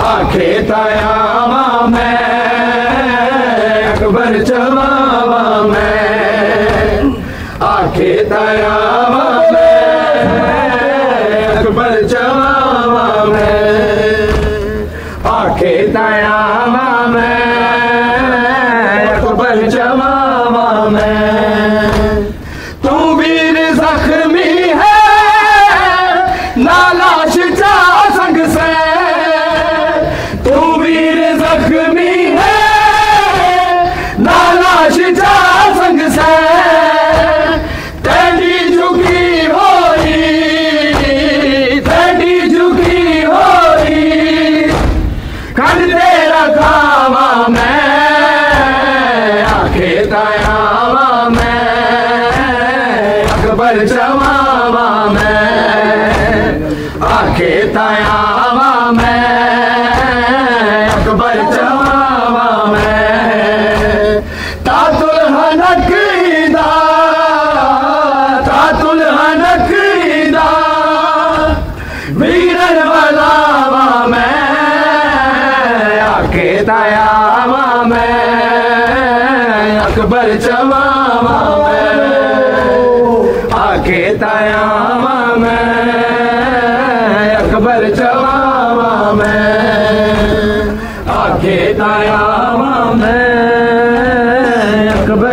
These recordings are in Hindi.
आखे तायावा मैं अकबर चवावा मैं आखे तायावा मैं अकबर चवावा मैं आखे जख्मी है, नालाश चा संग से। तेरी झुकी होई, तेरी झुकी होई खंड तेरा खावा मैं, आखे तायावा मैं, अकबर चवावा मैं, आखे तायावा हनकीदा तातुल हनकीदा वीरन वालावा मैं, आके तायावा मैं, अकबर चवावा मैं। आके मैं, अकबर चवावा मैं। आके तायावा मैं मैं।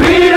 वीरन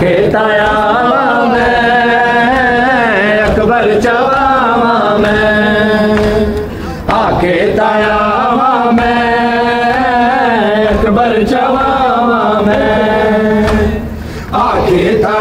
तायावा मैं अकबर चवावा मैं आके ताया मैं अकबर चवावा मैं आके तायावा मैं